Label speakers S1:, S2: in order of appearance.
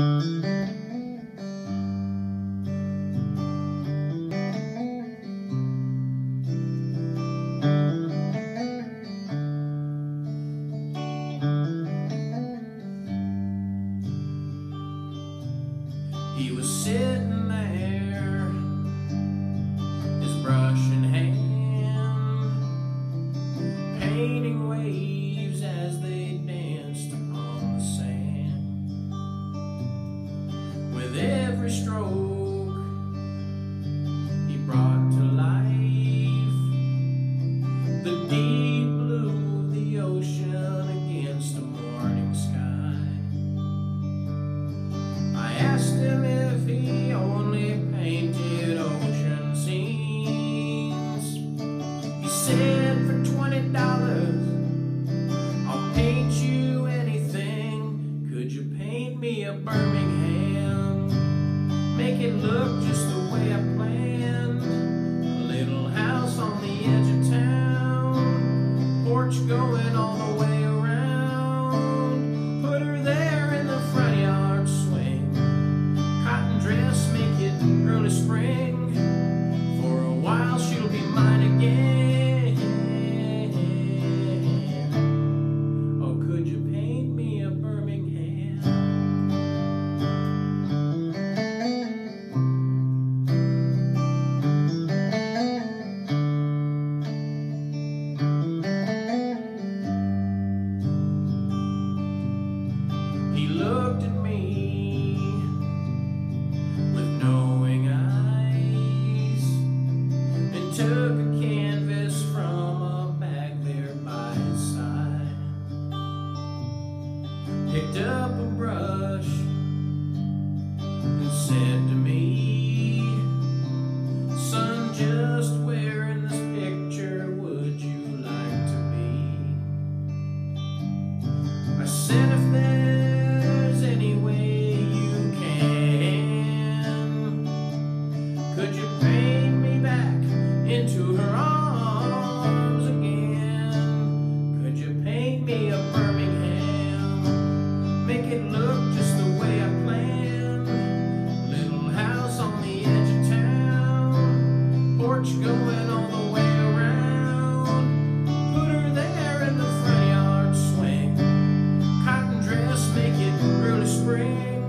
S1: He was sitting there, his brush in hand, painting waves. stroke he brought to life the deep blue of the ocean against the morning sky. I asked him if he only painted ocean scenes. He said for twenty dollars. I'll paint you anything. Could you paint me a Birmingham? make it look just the way I planned. Could you paint me back into her arms again? Could you paint me a Birmingham? Make it look just the way I planned. Little house on the edge of town. Porch going all the way around. Put her there in the front yard swing. Cotton dress, make it really spring.